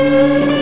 Música